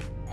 Bye.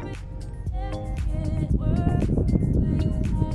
It works.